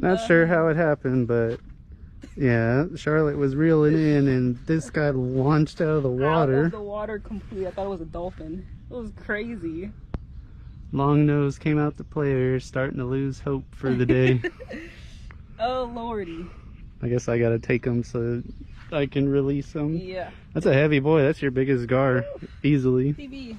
Not uh, sure how it happened, but yeah, Charlotte was reeling in and this guy launched out of the water. Out of the water completely. I thought it was a dolphin. It was crazy. Long nose came out the player, starting to lose hope for the day. Oh lordy. I guess I gotta take him so I can release him. Yeah. That's a heavy boy. That's your biggest gar, easily. TV.